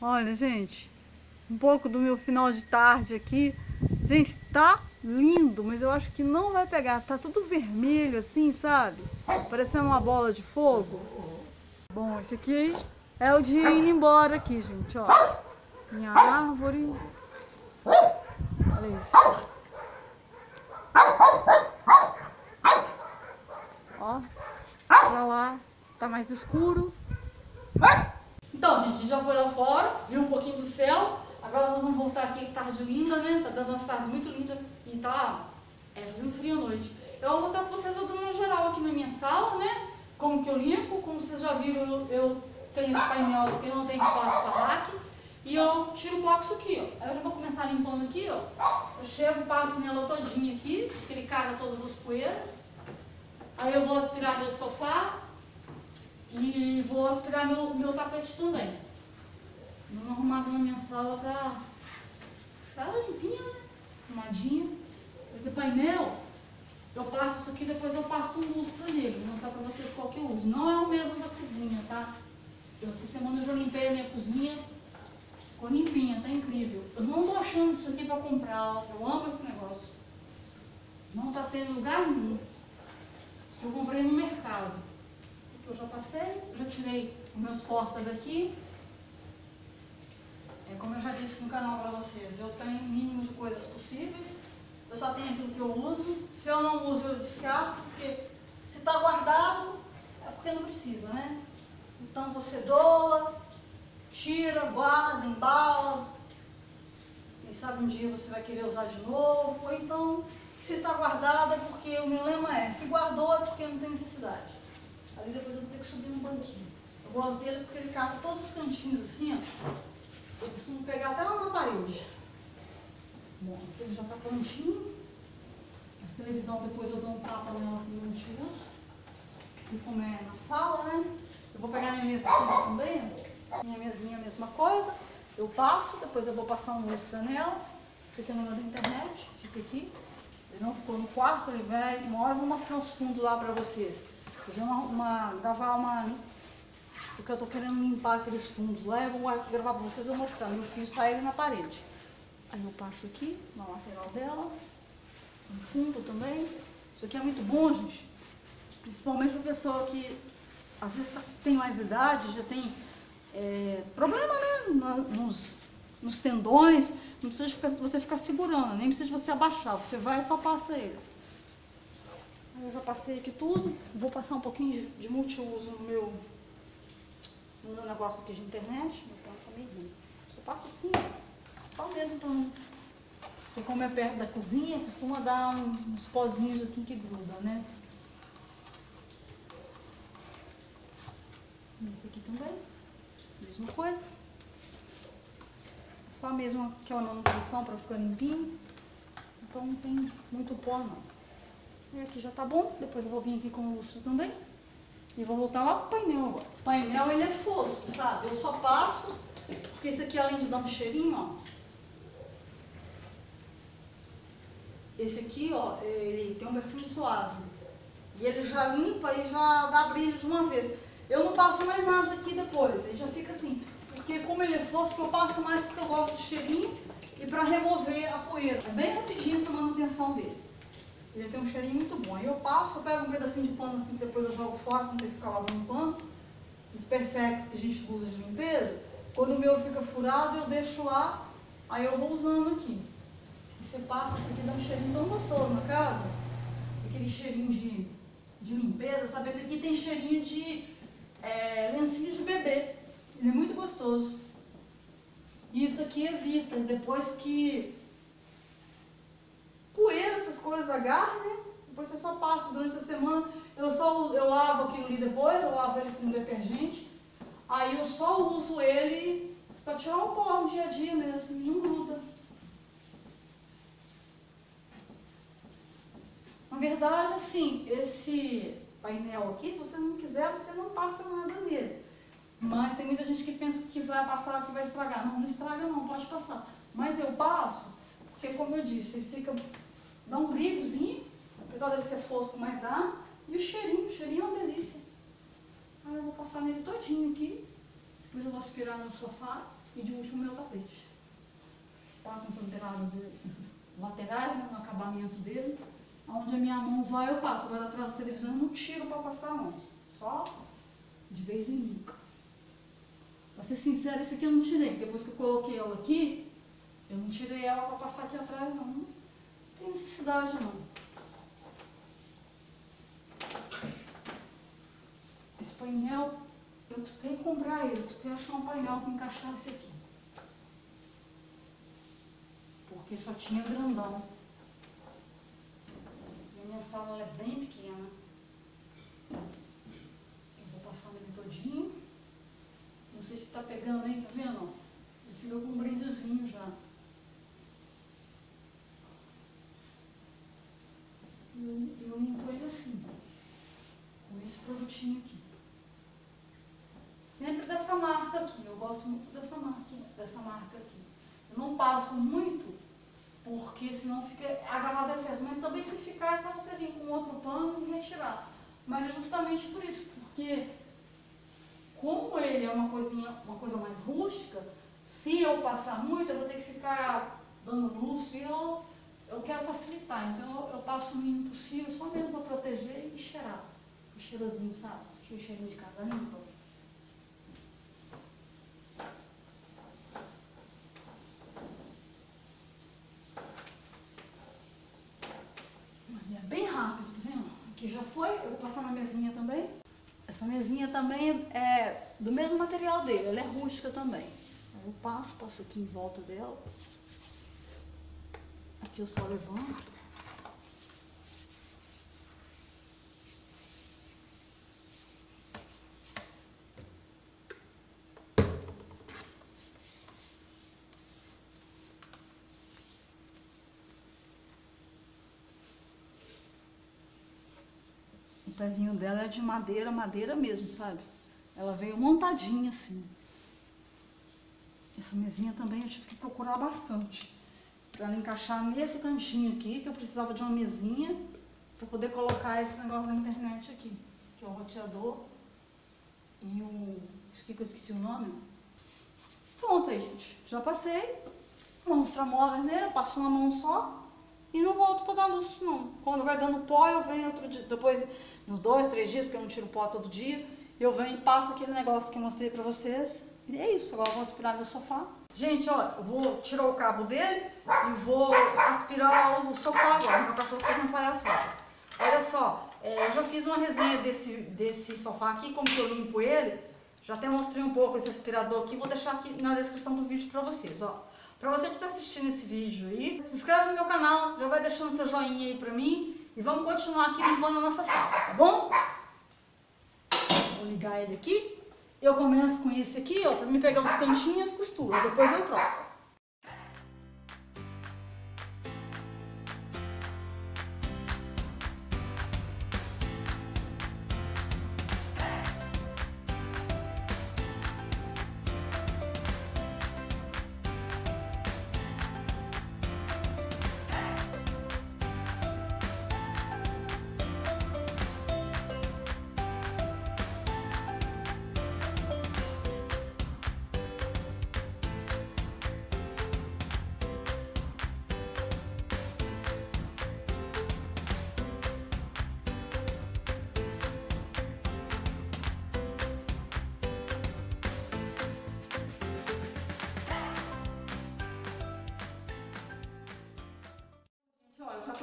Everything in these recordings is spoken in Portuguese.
Olha, gente, um pouco do meu final de tarde aqui. Gente, tá lindo, mas eu acho que não vai pegar. Tá tudo vermelho assim, sabe? Parecendo uma bola de fogo. Bom, esse aqui é o de ir embora aqui, gente, ó. Minha árvore. Olha isso. Ó, pra lá tá mais escuro. Gente, a gente já foi lá fora, viu um pouquinho do céu. Agora nós vamos voltar aqui, tarde linda, né? Tá dando umas tardes muito lindas e tá é, fazendo frio à noite. Eu vou mostrar pra vocês dando uma geral aqui na minha sala, né? Como que eu limpo, como vocês já viram, eu, eu tenho esse painel porque não tem espaço para rack. E eu tiro o box aqui, ó. Aí eu já vou começar limpando aqui, ó. Eu chego, passo nela todinha aqui, que ele caga todas as poeiras. Aí eu vou aspirar meu sofá, e vou aspirar meu, meu tapete também. Dando uma arrumada na minha sala pra ficar limpinha, né? Arrumadinha. Esse painel, eu passo isso aqui, depois eu passo um lustre nele. Vou mostrar pra vocês qual que eu uso. Não é o mesmo da cozinha, tá? Eu, essa semana eu já limpei a minha cozinha. Ficou limpinha, tá incrível. Eu não tô achando isso aqui pra comprar, eu amo esse negócio. Não tá tendo lugar nenhum. Isso que eu comprei no mercado que eu já passei, já tirei os meus portas daqui. É, como eu já disse no canal para vocês, eu tenho o mínimo de coisas possíveis. Eu só tenho aquilo que eu uso. Se eu não uso, eu descarto, porque se está guardado, é porque não precisa, né? Então você doa, tira, guarda, embala. Quem sabe um dia você vai querer usar de novo. Ou então, se está guardado é porque o meu lema é, se guardou é porque não tem necessidade. Ali depois eu vou ter que subir no banquinho. Eu gosto dele porque ele cata todos os cantinhos assim, ó. Eu costumo pegar até lá na parede. Bom, ele já está prontinho. A televisão depois eu dou um tapa nela que eu uso. E como é na sala, né? Eu vou pegar minha mesinha também. Minha mesinha a mesma coisa. Eu passo, depois eu vou passar um lustre nela. Você tem o da internet, fica aqui. Ele não ficou no quarto, ele vai. Uma hora eu vou mostrar os fundos lá para vocês fazer uma, uma, gravar uma, porque eu estou querendo limpar aqueles fundos lá, eu vou gravar para vocês, eu mostrar, meu fio sai na parede. Aí eu passo aqui, na lateral dela, no fundo também. Isso aqui é muito bom, gente, principalmente para pessoa que às vezes tá, tem mais idade, já tem é, problema, né, nos, nos tendões, não precisa de você ficar segurando, nem precisa de você abaixar, você vai e só passa ele. Eu já passei aqui tudo. Vou passar um pouquinho de, de multiuso no meu, no meu negócio aqui de internet. Meu pano tá meio ruim. Só passo assim, só mesmo para não... Porque como é perto da cozinha, costuma dar uns pozinhos assim que grudam, né? Esse aqui também, mesma coisa. Só mesmo aquela manutenção para ficar limpinho. Então não tem muito pó não. E aqui já tá bom. Depois eu vou vir aqui com o lustre também. E vou voltar lá pro painel agora. O painel, ele é fosco, sabe? Eu só passo, porque esse aqui, além de dar um cheirinho, ó. Esse aqui, ó, ele tem um perfume suave. E ele já limpa e já dá brilho de uma vez. Eu não passo mais nada aqui depois, ele já fica assim. Porque como ele é fosco, eu passo mais porque eu gosto do cheirinho e para remover a poeira. É bem rapidinho essa manutenção dele. Ele tem um cheirinho muito bom. Aí eu passo, eu pego um pedacinho de pano assim, que depois eu jogo fora, não tem que ficar lavando pano. Esses perfects que a gente usa de limpeza. Quando o meu fica furado, eu deixo lá, aí eu vou usando aqui. E você passa, isso aqui dá um cheirinho tão gostoso na casa. Aquele cheirinho de, de limpeza, sabe? Esse aqui tem cheirinho de é, lencinho de bebê. Ele é muito gostoso. E isso aqui evita, depois que poeira, agarram, né? Depois você só passa durante a semana. Eu só eu lavo aquilo ali depois, eu lavo ele com detergente. Aí eu só uso ele para tirar o pó no dia a dia mesmo, não gruda. Na verdade, assim, esse painel aqui, se você não quiser, você não passa nada nele. Mas tem muita gente que pensa que vai passar, que vai estragar. Não, não estraga não, pode passar. Mas eu passo, porque como eu disse, ele fica Dá um brilhozinho, apesar dele ser fosco, mas dá. E o cheirinho, o cheirinho é uma delícia. Aí eu vou passar nele todinho aqui. Depois eu vou aspirar no sofá. e de último meu tapete. Passo nessas beiradas, nessas laterais, né, no acabamento dele. Onde a minha mão vai, eu passo. Agora atrás da televisão eu não tiro para passar a mão. Só de vez em nunca. Pra ser sincera, esse aqui eu não tirei. Depois que eu coloquei ela aqui, eu não tirei ela para passar aqui atrás, não. Tem necessidade, não. Esse painel, eu custei comprar ele. Eu custei achar um painel que encaixasse aqui. Porque só tinha grandão. E a minha sala é bem pequena. Eu vou passar nele todinho. Não sei se tá pegando aí, tá vendo? Ele ficou com um brilhozinho já. E eu, eu limpo ele assim, com aqui. Sempre dessa marca aqui, eu gosto muito dessa marca, dessa marca aqui. Eu não passo muito, porque senão fica agarrado excesso. Mas também se ficar, é só você vir com outro pano e retirar. Mas é justamente por isso, porque como ele é uma coisinha, uma coisa mais rústica, se eu passar muito, eu vou ter que ficar dando luz e eu, eu quero facilitar. Então eu, eu passo o mínimo possível, só mesmo para proteger e cheirar. O cheirosinho, sabe? O cheirinho de casa limpa. É bem rápido, tá vendo? Aqui já foi, eu vou passar na mesinha também. Essa mesinha também é do mesmo material dele, ela é rústica também. Eu passo, passo aqui em volta dela. Aqui eu só levanto. Pezinho dela é de madeira, madeira mesmo, sabe? Ela veio montadinha assim. Essa mesinha também eu tive que procurar bastante. Pra ela encaixar nesse cantinho aqui, que eu precisava de uma mesinha para poder colocar esse negócio na internet aqui. Que é o roteador e o... Acho que eu esqueci o nome. Pronto aí, gente. Já passei. Monstra móvel nele, passo uma mão só e não volto para dar lustro não. Quando vai dando pó, eu venho outro dia, depois uns dois, três dias, que eu não tiro pó todo dia, eu venho e passo aquele negócio que eu mostrei pra vocês. E é isso, agora eu vou aspirar meu sofá. Gente, ó, eu vou tirar o cabo dele e vou aspirar o sofá agora. Meu cachorro tá fazendo palhaçada. Olha só, é, eu já fiz uma resenha desse, desse sofá aqui, como que eu limpo ele. Já até mostrei um pouco esse aspirador aqui, vou deixar aqui na descrição do vídeo pra vocês, ó. Pra você que está assistindo esse vídeo aí, se inscreve no meu canal, já vai deixando seu joinha aí pra mim e vamos continuar aqui limpando a nossa sala, tá bom? Vou ligar ele aqui. Eu começo com esse aqui, ó, pra me pegar os cantinhos e costura, depois eu troco.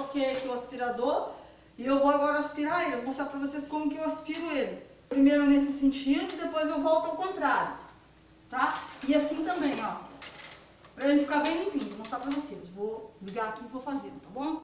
Troquei aqui o aspirador e eu vou agora aspirar ele. vou mostrar pra vocês como que eu aspiro ele. Primeiro nesse sentido, depois eu volto ao contrário, tá? E assim também, ó. Pra ele ficar bem limpinho, vou mostrar pra vocês. Vou ligar aqui e vou fazendo, tá bom?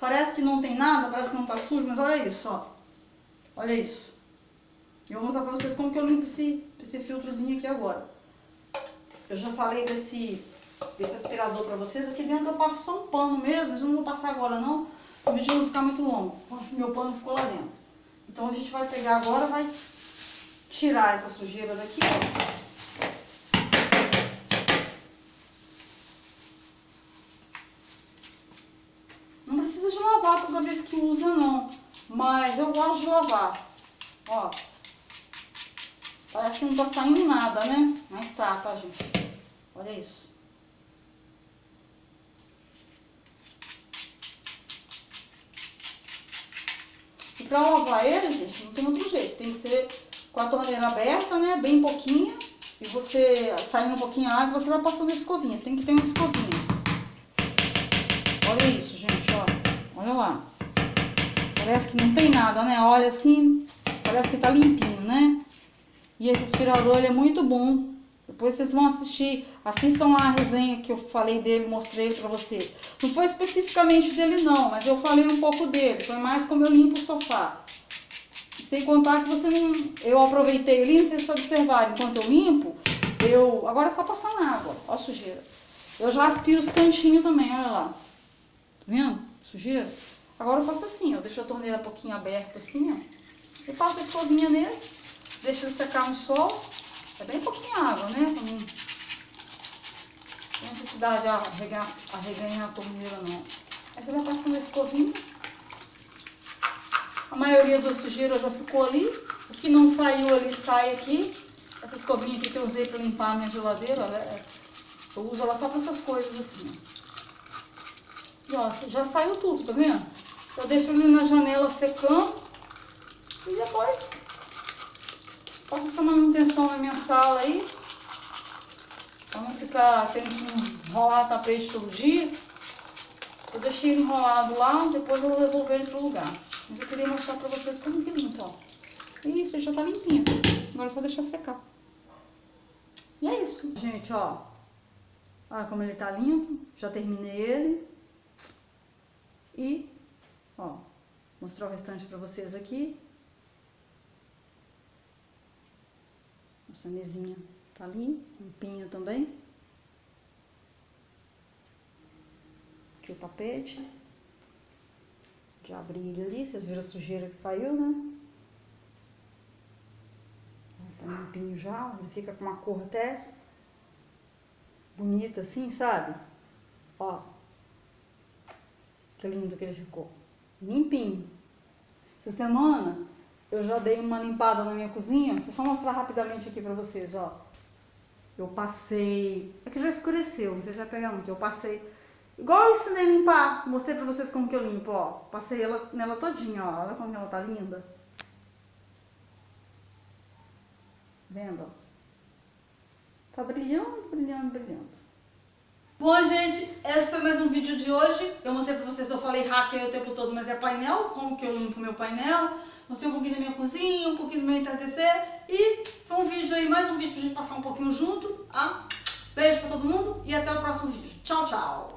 Parece que não tem nada, parece que não tá sujo, mas olha isso, ó. Olha isso. E eu vou mostrar pra vocês como que eu limpo esse, esse filtrozinho aqui agora. Eu já falei desse, desse aspirador pra vocês. Aqui dentro eu passo só um pano mesmo, mas eu não vou passar agora não. O vídeo não ficar muito longo. Meu pano ficou lá dentro. Então a gente vai pegar agora, vai tirar essa sujeira daqui, ó. Não precisa de lavar toda vez que usa não, mas eu gosto de lavar. Ó, parece que não tá saindo nada, né? Mas tá, tá, gente? Olha isso. E pra lavar ele, gente, não tem outro jeito. Tem que ser com a torneira aberta, né? Bem pouquinha. E você, saindo um pouquinho a água, você vai passando a escovinha. Tem que ter uma escovinha. Olha isso, lá. Parece que não tem nada, né? Olha assim, parece que tá limpinho, né? E esse aspirador, ele é muito bom. Depois vocês vão assistir, assistam lá a resenha que eu falei dele, mostrei ele pra vocês. Não foi especificamente dele não, mas eu falei um pouco dele. Foi mais como eu limpo o sofá. Sem contar que você não... Eu aproveitei ali, vocês observarem, enquanto eu limpo, eu... Agora é só passar na água, ó a sujeira. Eu já aspiro os cantinhos também, olha lá. Tá vendo? Sujeira. Agora eu faço assim, ó. Deixo a torneira um pouquinho aberta assim, ó. Eu passo a escovinha nele, deixo ele secar no sol. É bem pouquinho água, né? Não tem necessidade de arreganhar, arreganhar a torneira, não. Aí você vai passando a escovinha. A maioria da sujeira já ficou ali. O que não saiu ali, sai aqui. Essa escovinha aqui que eu usei para limpar a minha geladeira, é, eu uso ela só para essas coisas assim. E ó, já saiu tudo, tá vendo? Eu deixo ali na janela secando. E depois faço essa manutenção na minha sala aí. Pra não ficar tendo que enrolar tapete todo dia. Eu deixei ele enrolado lá, depois eu vou devolver ele pro lugar. Mas eu queria mostrar pra vocês como que limpa, ó. Isso, ele já tá limpinho. Agora é só deixar secar. E é isso. Gente, ó. Olha como ele tá limpo. Já terminei ele. E, ó, mostrar o restante pra vocês aqui. Essa mesinha tá ali, também. Aqui o tapete. Já ele ali, vocês viram a sujeira que saiu, né? Tá limpinho já, ele fica com uma cor até bonita assim, sabe? Ó. Que lindo que ele ficou. Limpinho. Essa semana eu já dei uma limpada na minha cozinha. Deixa eu só mostrar rapidamente aqui pra vocês, ó. Eu passei... É que já escureceu, não sei se vai pegar muito. Eu passei Igual eu ensinei a limpar, mostrei pra vocês como que eu limpo, ó. Passei ela nela todinha, ó. Olha como ela tá linda. Vendo, ó. Tá brilhando, brilhando, brilhando. Bom, gente, esse foi mais um vídeo de hoje. Eu mostrei pra vocês, eu falei hack aí o tempo todo, mas é painel, como que eu limpo meu painel. Mostrei um pouquinho da minha cozinha, um pouquinho do meu entardecer. E foi um vídeo aí, mais um vídeo pra gente passar um pouquinho junto. Ah, beijo pra todo mundo e até o próximo vídeo. Tchau, tchau!